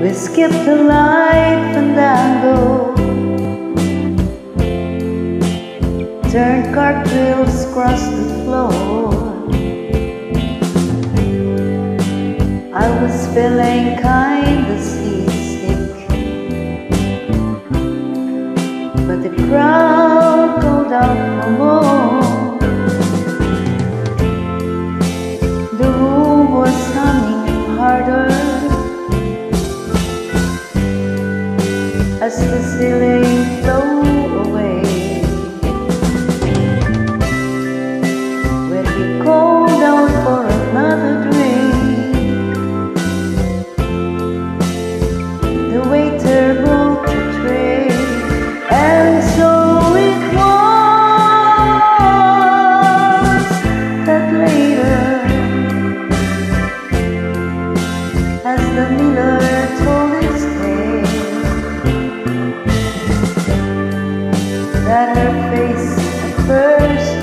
We skipped the light fandango. Turned cartwheels across the floor. I was feeling kinda seasick. But the crowd called out for more As the ceiling flew away When he called out for another drink The waiter brought the tray And so it was That later As the miller that her face first